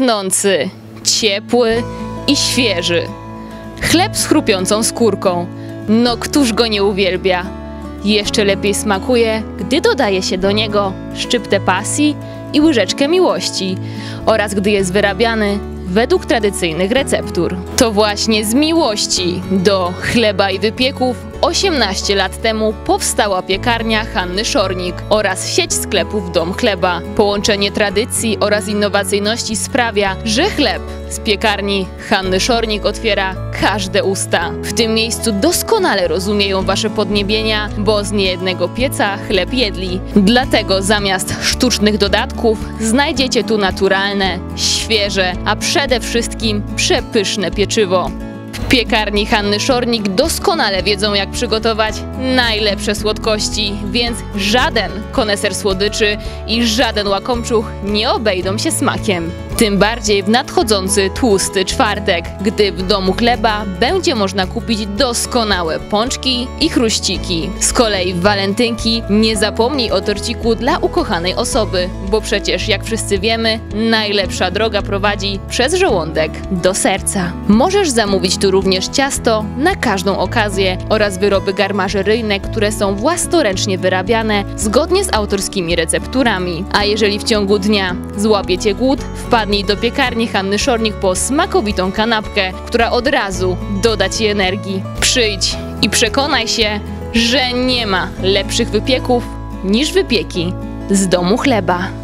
pachnący, ciepły i świeży. Chleb z chrupiącą skórką. No któż go nie uwielbia? Jeszcze lepiej smakuje, gdy dodaje się do niego szczyptę pasji i łyżeczkę miłości oraz gdy jest wyrabiany według tradycyjnych receptur. To właśnie z miłości do chleba i wypieków 18 lat temu powstała piekarnia Hanny Szornik oraz sieć sklepów Dom Chleba. Połączenie tradycji oraz innowacyjności sprawia, że chleb z piekarni Hanny Szornik otwiera każde usta. W tym miejscu doskonale rozumieją wasze podniebienia, bo z niejednego pieca chleb jedli. Dlatego zamiast sztucznych dodatków znajdziecie tu naturalne, świeże, a przede wszystkim przepyszne pieczywo. Piekarni Hanny Szornik doskonale wiedzą, jak przygotować najlepsze słodkości, więc żaden koneser słodyczy i żaden łakomczuch nie obejdą się smakiem. Tym bardziej w nadchodzący tłusty czwartek, gdy w domu chleba będzie można kupić doskonałe pączki i chruściki. Z kolei w walentynki nie zapomnij o torciku dla ukochanej osoby, bo przecież jak wszyscy wiemy, najlepsza droga prowadzi przez żołądek do serca. Możesz zamówić tu również ciasto na każdą okazję oraz wyroby garmażeryjne, które są własnoręcznie wyrabiane zgodnie z autorskimi recepturami. A jeżeli w ciągu dnia złapiecie głód, wpadnij do piekarni Hanny Szornik po smakowitą kanapkę, która od razu doda Ci energii. Przyjdź i przekonaj się, że nie ma lepszych wypieków niż wypieki z domu chleba.